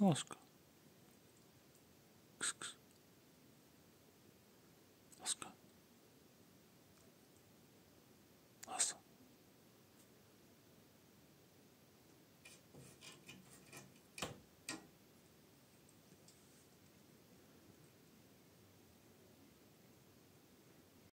Ласка. Кс-кс. Ласка.